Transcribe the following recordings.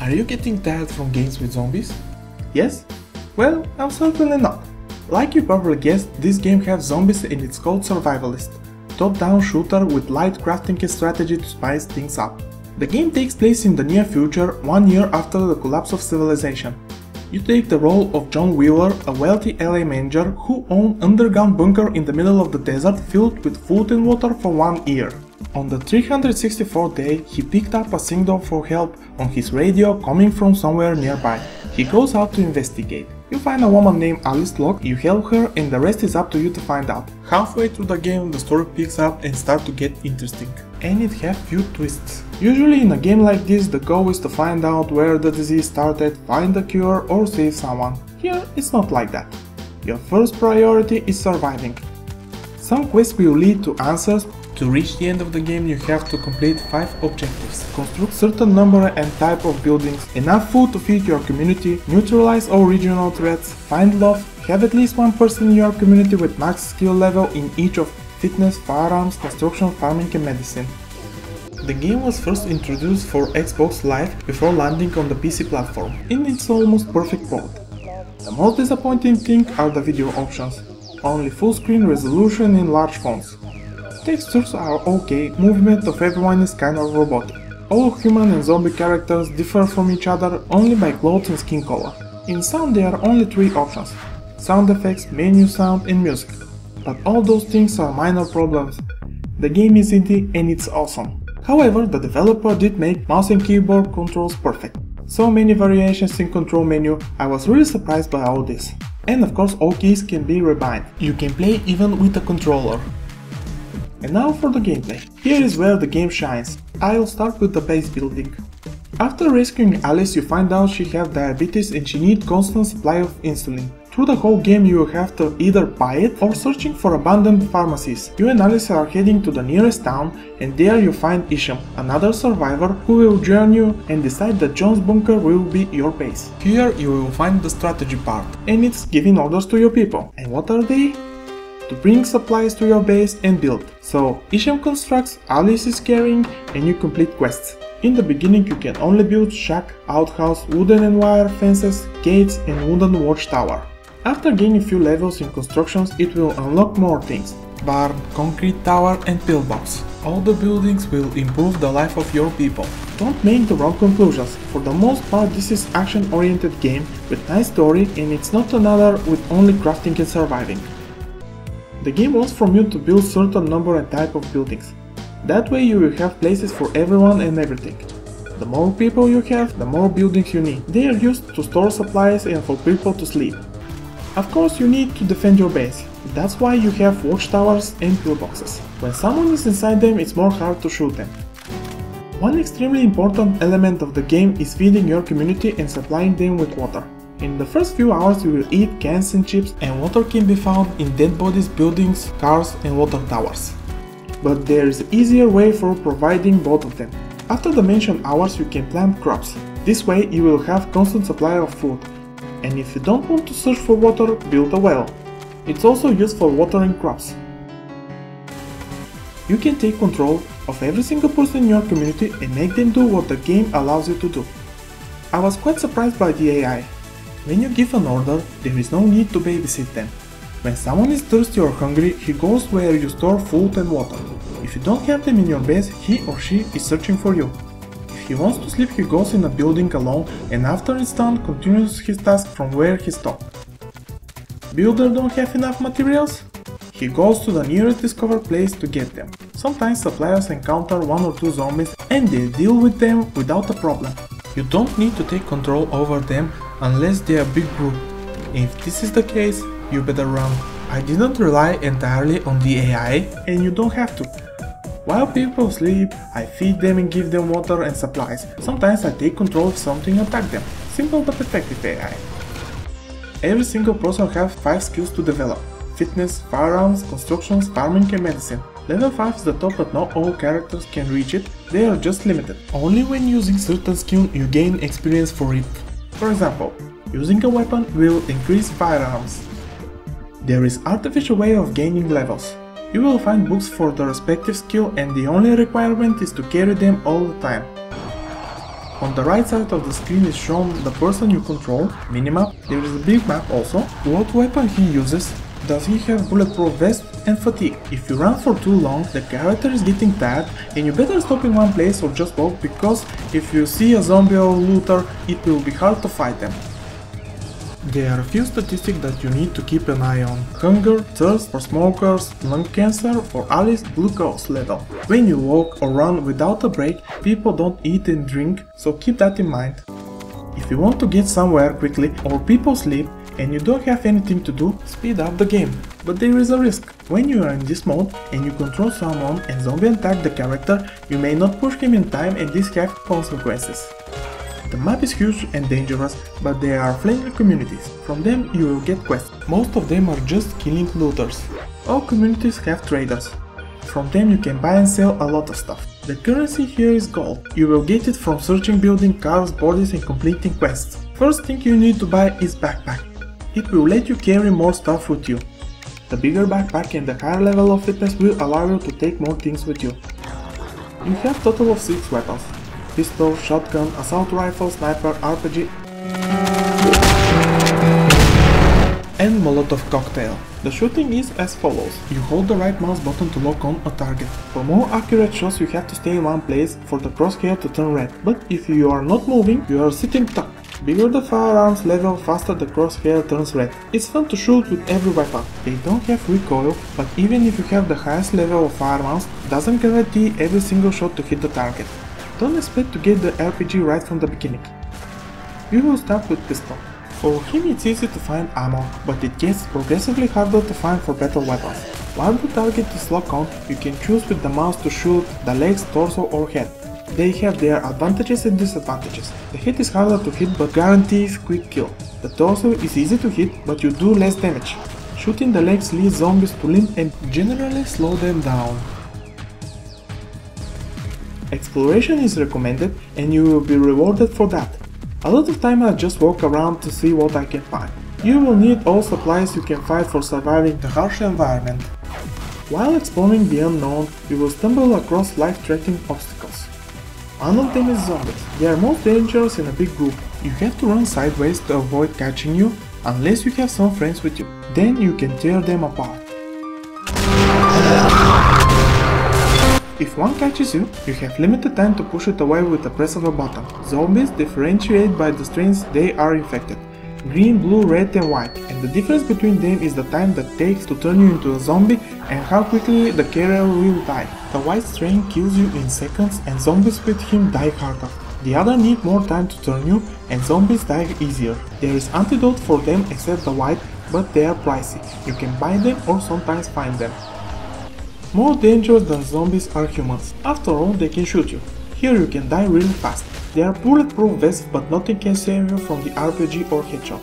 Are you getting tired from games with zombies? Yes? Well, I'm certainly not. Like you probably guessed, this game has zombies and it's called Survivalist, top-down shooter with light crafting strategy to spice things up. The game takes place in the near future, one year after the collapse of civilization. You take the role of John Wheeler, a wealthy LA manager who owned underground bunker in the middle of the desert filled with food and water for one year. On the 364th day, he picked up a signal for help on his radio coming from somewhere nearby. He goes out to investigate. You find a woman named Alice Locke, you help her and the rest is up to you to find out. Halfway through the game the story picks up and starts to get interesting. And it has few twists. Usually in a game like this the goal is to find out where the disease started, find a cure or save someone. Here it's not like that. Your first priority is surviving. Some quests will lead to answers to reach the end of the game you have to complete 5 objectives. Construct certain number and type of buildings, enough food to feed your community, neutralize all regional threats, find love, have at least one person in your community with max skill level in each of fitness, firearms, construction, farming and medicine. The game was first introduced for Xbox Live before landing on the PC platform, in its almost perfect port. The most disappointing thing are the video options, only full screen resolution in large fonts. Textures are okay, movement of everyone is kind of robotic. All human and zombie characters differ from each other only by clothes and skin color. In sound there are only three options, sound effects, menu sound and music. But all those things are minor problems. The game is indie and it's awesome. However, the developer did make mouse and keyboard controls perfect. So many variations in control menu, I was really surprised by all this. And of course all keys can be rebind. You can play even with a controller. And now for the gameplay. Here is where the game shines. I'll start with the base building. After rescuing Alice you find out she has diabetes and she needs constant supply of insulin. Through the whole game you will have to either buy it or searching for abandoned pharmacies. You and Alice are heading to the nearest town and there you find Isham, another survivor who will join you and decide that John's bunker will be your base. Here you will find the strategy part and it's giving orders to your people. And what are they? To bring supplies to your base and build. So Isham constructs, Alice is carrying and you complete quests. In the beginning you can only build shack, outhouse, wooden and wire fences, gates and wooden watchtower. After gaining few levels in constructions it will unlock more things. Barn, concrete tower and pillbox. All the buildings will improve the life of your people. Don't make the wrong conclusions. For the most part this is action oriented game with nice story and it's not another with only crafting and surviving. The game wants from you to build certain number and type of buildings. That way you will have places for everyone and everything. The more people you have, the more buildings you need. They are used to store supplies and for people to sleep. Of course you need to defend your base. That's why you have watchtowers and pillboxes. When someone is inside them it's more hard to shoot them. One extremely important element of the game is feeding your community and supplying them with water. In the first few hours you will eat cans and chips and water can be found in dead bodies, buildings, cars and water towers. But there is an easier way for providing both of them. After the mentioned hours you can plant crops. This way you will have constant supply of food. And if you don't want to search for water, build a well. It's also used for watering crops. You can take control of every single person in your community and make them do what the game allows you to do. I was quite surprised by the AI. When you give an order, there is no need to babysit them. When someone is thirsty or hungry, he goes where you store food and water. If you don't have them in your base, he or she is searching for you. If he wants to sleep, he goes in a building alone and after it's done, continues his task from where he stopped. Builder don't have enough materials? He goes to the nearest discovered place to get them. Sometimes suppliers encounter one or two zombies and they deal with them without a problem. You don't need to take control over them unless they are big group. If this is the case, you better run. I didn't rely entirely on the AI and you don't have to. While people sleep, I feed them and give them water and supplies. Sometimes I take control of something and attack them. Simple but effective AI. Every single person has 5 skills to develop. Fitness, firearms, constructions, farming and medicine. Level 5 is the top but not all characters can reach it, they are just limited. Only when using certain skill you gain experience for it. For example, using a weapon will increase firearms. There is artificial way of gaining levels. You will find books for the respective skill and the only requirement is to carry them all the time. On the right side of the screen is shown the person you control, minimap, there is a big map also, what weapon he uses, does he have bulletproof vest and fatigue. If you run for too long, the character is getting tired and you better stop in one place or just walk because if you see a zombie or looter, it will be hard to fight them. There are a few statistics that you need to keep an eye on. Hunger, thirst for smokers, lung cancer or at least glucose level. When you walk or run without a break, people don't eat and drink, so keep that in mind. If you want to get somewhere quickly or people sleep and you don't have anything to do, speed up the game. But there is a risk. When you are in this mode and you control someone and zombie attack the character, you may not push him in time and this have consequences. The map is huge and dangerous, but there are friendly communities. From them you will get quests. Most of them are just killing looters. All communities have traders. From them you can buy and sell a lot of stuff. The currency here is gold. You will get it from searching building cars, bodies and completing quests. First thing you need to buy is backpack. It will let you carry more stuff with you. The bigger backpack and the higher level of fitness will allow you to take more things with you. You have total of 6 weapons pistol, shotgun, assault rifle, sniper, RPG and Molotov cocktail. The shooting is as follows. You hold the right mouse button to lock on a target. For more accurate shots you have to stay in one place for the crosshair to turn red, but if you are not moving, you are sitting tucked. Bigger the firearms level, faster the crosshair turns red. It's fun to shoot with every weapon. They don't have recoil, but even if you have the highest level of firearms, doesn't guarantee every single shot to hit the target. Don't expect to get the RPG right from the beginning. You will start with pistol. For him it's easy to find ammo, but it gets progressively harder to find for better weapons. While the target is locked on, you can choose with the mouse to shoot the legs, torso or head. They have their advantages and disadvantages. The head is harder to hit but guarantees quick kill. The torso is easy to hit but you do less damage. Shooting the legs leads zombies to limp and generally slow them down. Exploration is recommended and you will be rewarded for that. A lot of time I just walk around to see what I can find. You will need all supplies you can find for surviving the harsh environment. While exploring the unknown, you will stumble across life-threatening obstacles. One of them is uh, zombies. They are most dangerous in a big group. You have to run sideways to avoid catching you, unless you have some friends with you. Then you can tear them apart. If one catches you, you have limited time to push it away with the press of a button. Zombies differentiate by the strains they are infected. Green, blue, red and white, and the difference between them is the time that takes to turn you into a zombie and how quickly the carrier will die. The white strain kills you in seconds and zombies with him die harder. The other need more time to turn you and zombies die easier. There is antidote for them except the white, but they are pricey. You can buy them or sometimes find them. More dangerous than zombies are humans. After all, they can shoot you. Here you can die really fast. They are bulletproof vests but nothing can save you from the RPG or headshot.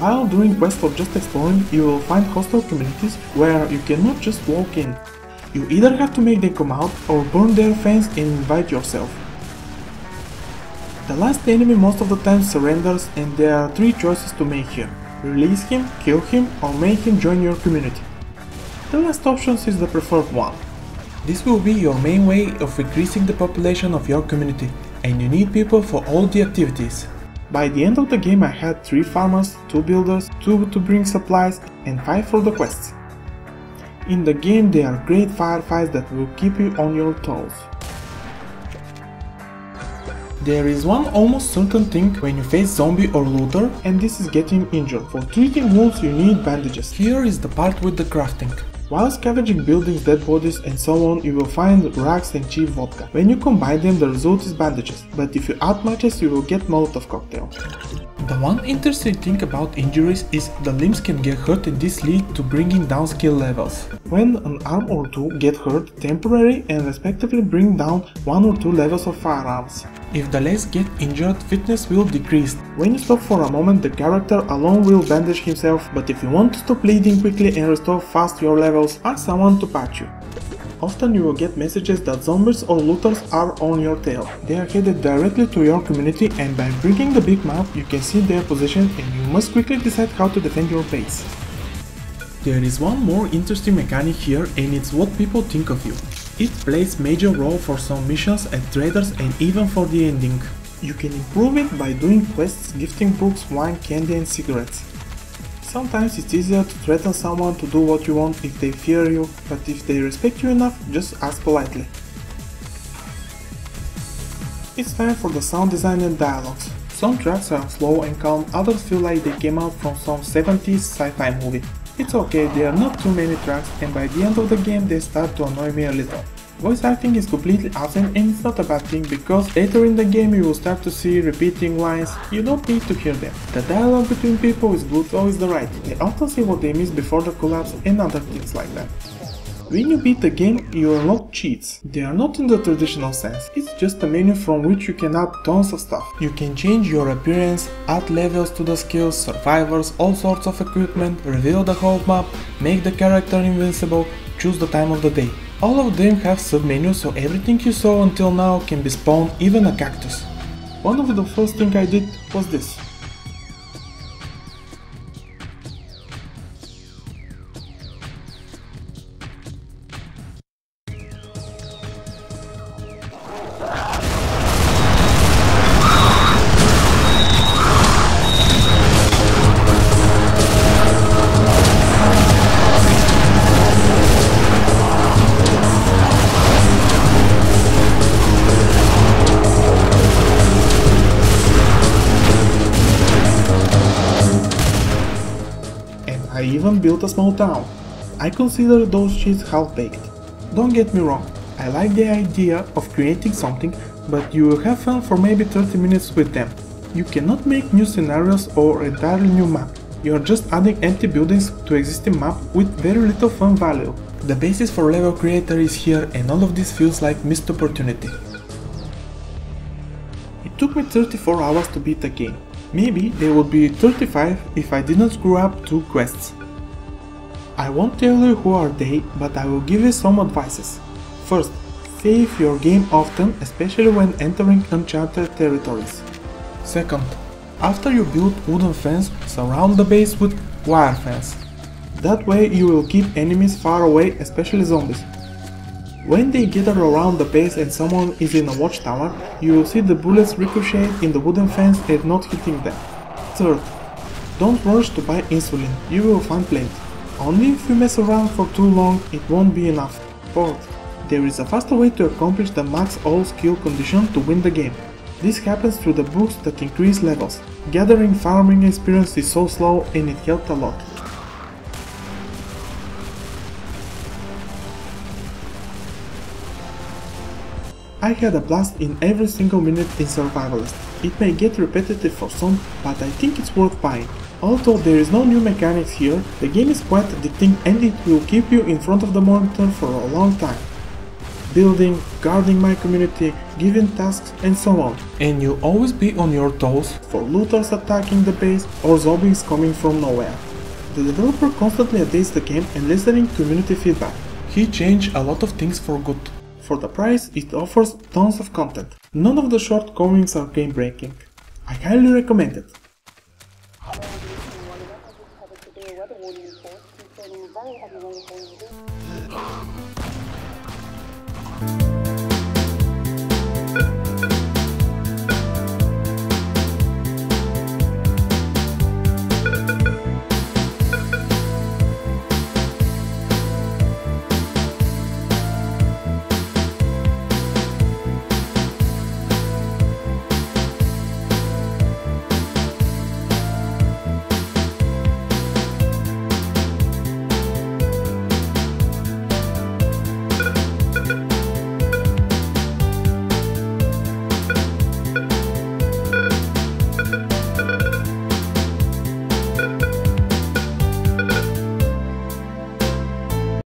While doing quests or just exploring, you will find hostile communities where you cannot just walk in. You either have to make them come out or burn their fence and invite yourself. The last enemy most of the time surrenders and there are three choices to make here. Release him, kill him or make him join your community. The last option is the preferred one. This will be your main way of increasing the population of your community, and you need people for all the activities. By the end of the game I had 3 farmers, 2 builders, 2 to bring supplies and 5 for the quests. In the game there are great firefights that will keep you on your toes. There is one almost certain thing when you face zombie or looter and this is getting injured. For treating wounds you need bandages. Here is the part with the crafting. While scavenging buildings, dead bodies and so on, you will find rags and cheap vodka. When you combine them, the result is bandages, but if you add matches, you will get Molotov cocktail. The one interesting thing about injuries is the limbs can get hurt and this leads to bringing down skill levels. When an arm or two get hurt, temporary and respectively bring down one or two levels of firearms. If the legs get injured, fitness will decrease. When you stop for a moment, the character alone will bandage himself, but if you want to stop bleeding quickly and restore fast your levels, ask someone to patch you. Often you will get messages that zombies or looters are on your tail. They are headed directly to your community and by bringing the big map you can see their position and you must quickly decide how to defend your base. There is one more interesting mechanic here and it's what people think of you. It plays major role for some missions and traders and even for the ending. You can improve it by doing quests, gifting books, wine, candy and cigarettes. Sometimes it's easier to threaten someone to do what you want if they fear you, but if they respect you enough, just ask politely. It's time for the sound design and dialogues. Some tracks are slow and calm, others feel like they came out from some 70s sci-fi movie. It's okay, there are not too many tracks and by the end of the game they start to annoy me a little. Voice acting is completely awesome and it's not a bad thing because later in the game you will start to see repeating lines, you don't need to hear them. The dialogue between people is good or is the right, they often say what they missed before the collapse and other things like that. When you beat the game, you unlock cheats. They are not in the traditional sense, it's just a menu from which you can add tons of stuff. You can change your appearance, add levels to the skills, survivors, all sorts of equipment, reveal the whole map, make the character invincible, choose the time of the day. All of them have submenus so everything you saw until now can be spawned, even a cactus. One of the first things I did was this. Built a small town. I consider those cheats half-baked. Don't get me wrong, I like the idea of creating something, but you will have fun for maybe 30 minutes with them. You cannot make new scenarios or entirely new map. You are just adding empty buildings to existing map with very little fun value. The basis for level creator is here and all of this feels like missed opportunity. It took me 34 hours to beat the game. Maybe they would be 35 if I didn't screw up two quests. I won't tell you who are they, but I will give you some advices. First, save your game often, especially when entering uncharted territories. Second, after you build wooden fence, surround the base with wire fence. That way you will keep enemies far away, especially zombies. When they gather around the base and someone is in a watchtower, you will see the bullets ricochet in the wooden fence and not hitting them. Third, don't rush to buy insulin, you will find plenty. Only if you mess around for too long, it won't be enough. Fourth, there is a faster way to accomplish the max all skill condition to win the game. This happens through the books that increase levels. Gathering farming experience is so slow and it helped a lot. I had a blast in every single minute in Survivalist. It may get repetitive for some, but I think it's worth buying. Although there is no new mechanics here, the game is quite addicting and it will keep you in front of the monitor for a long time. Building, guarding my community, giving tasks and so on. And you'll always be on your toes for looters attacking the base or zombies coming from nowhere. The developer constantly updates the game and listening to community feedback. He changed a lot of things for good. For the price, it offers tons of content. None of the shortcomings are game breaking. I highly recommend it. Oh, my God.